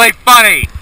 Really funny!